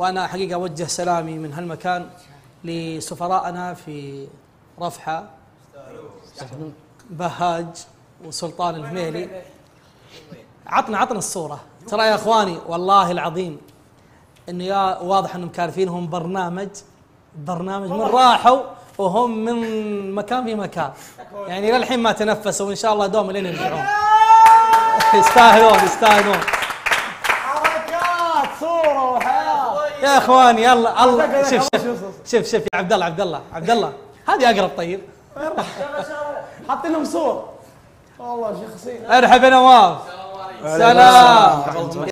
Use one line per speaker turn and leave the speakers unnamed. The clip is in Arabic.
وأنا حقيقة أوجه سلامي من هالمكان لسفراءنا في رفحة بهاج وسلطان الهميلي عطنا عطنا الصورة. ترى يا إخواني والله العظيم إنه يا واضح إنهم كارفينهم برنامج برنامج من راحوا وهم من مكان في مكان. يعني للحين ما تنفسوا وإن شاء الله دوم لين يرجعون. يستاهلون يستاهلون. يا إخواني يلا الله. شوف شوف شوف شوف يا عبد الله عبد الله عبد الله. هذه أقرب طيب.
حاطين لهم صور. والله شخصين
ارحب يا نواف. سلام.